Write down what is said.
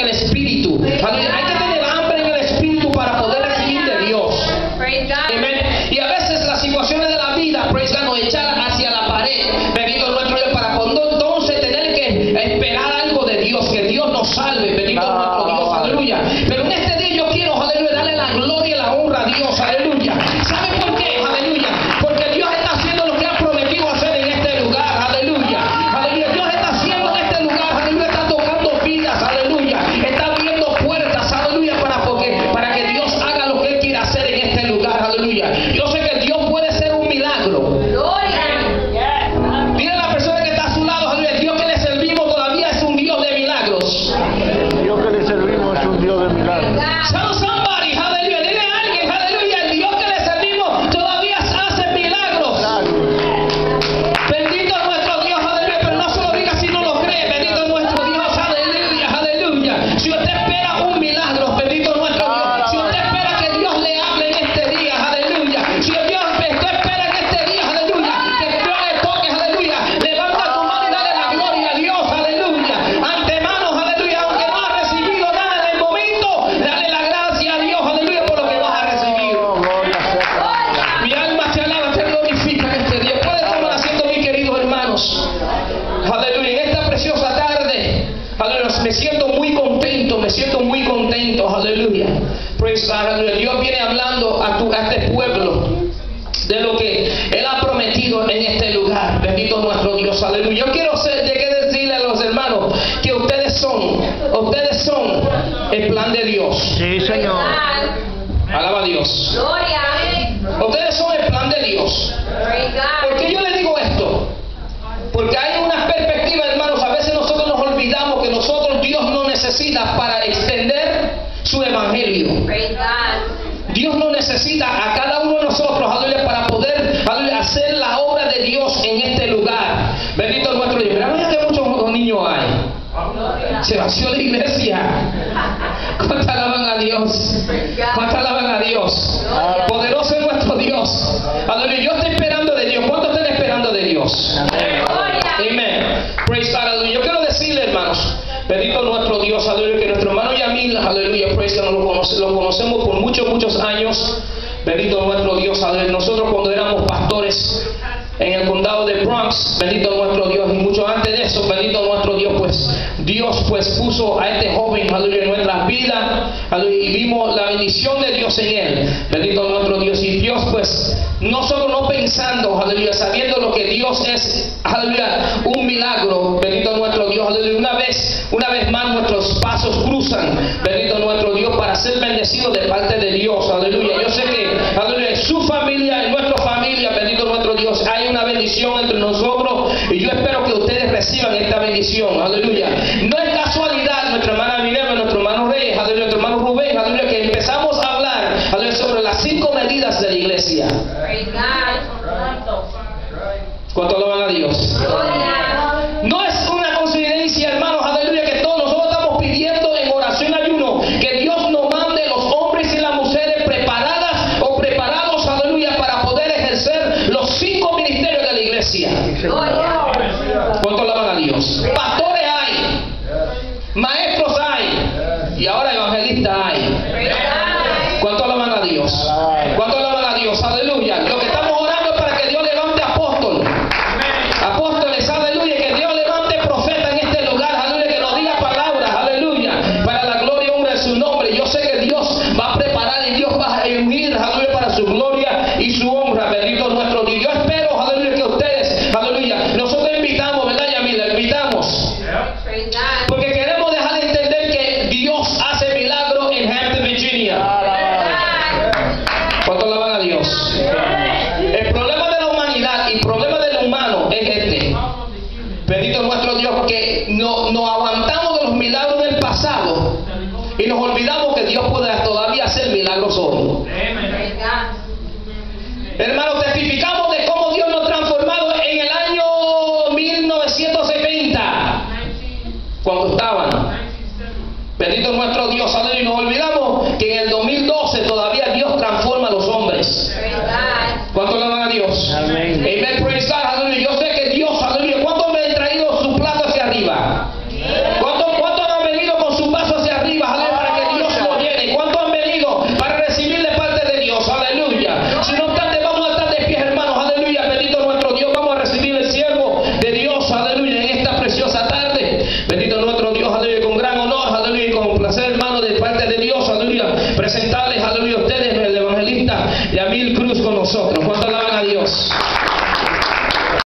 el espíritu. Aleluya. Dios viene hablando a, tu, a este pueblo de lo que Él ha prometido en este lugar. Bendito nuestro Dios. Aleluya. Yo quiero ser, llegué a decirle a los hermanos que ustedes son, ustedes son el plan de Dios. Sí, Señor. Alaba a Dios. Gloria. Ustedes son el plan de Dios. ¿Por qué yo le digo esto? Porque hay una perspectiva, hermanos, a veces nosotros nos olvidamos que nosotros Dios nos necesita para evangelio. Dios nos necesita a cada uno de nosotros, aleluya, para poder aleluya, hacer la obra de Dios en este lugar. Bendito es nuestro Dios. Mira, mira que muchos niños hay. Se vació la iglesia. ¿Cuánto alaban a Dios? ¿Cuánto alaban a Dios? Poderoso es nuestro Dios. Aleluya. Yo estoy esperando de Dios. ¿Cuánto están esperando de Dios? Amen. Praise God. Yo quiero decirle, hermanos, bendito nuestro Dios, aleluya, que nuestro hermano Yamil, aleluya, praise God, lo, conoce- lo conocemos por muchos, muchos años. Bendito nuestro Dios, aleluya. Nosotros cuando éramos pastores en el condado de Bronx, bendito nuestro Dios, y mucho antes de eso, bendito nuestro Dios, pues Dios pues puso a este joven, aleluya, en nuestras vidas, aleluya, y vimos la bendición de Dios en él. Bendito nuestro Dios, y Dios pues no solo no pensando, aleluya, sabiendo lo que Dios es, aleluya, un milagro, bendito nuestro Dios, aleluya, una bendito nuestro Dios, para ser bendecidos de parte de Dios, aleluya. Yo sé que, aleluya, en su familia, en nuestra familia, bendito nuestro Dios, hay una bendición entre nosotros y yo espero que ustedes reciban esta bendición, aleluya. No es casualidad, nuestra hermana Minerva, nuestro hermano Reyes, aleluya, nuestro hermano Rubén, aleluya, que empezamos a hablar, aleluya, sobre las cinco medidas de la iglesia. ¿Cuánto alaban a Dios? Bendito nuestro Dios que no- nos aguantamos de los milagros del pasado y nos olvidamos que Dios puede todavía hacer milagros hoy. Hermanos, testificamos de cómo Dios nos ha transformado en el año 1970, cuando estaban. Bendito nuestro Dios. Y nos olvidamos que en el 2012 todavía Dios transforma a los hombres. Praise God. ¿Cuánto alaban a Dios? Amén. Amen, praise God, aleluya. Yo sé que Dios, aleluya. ¿Cuántos me han traído su plato hacia arriba? ¿Cuántos, cuántos han venido con su vaso hacia estarles, aleluya,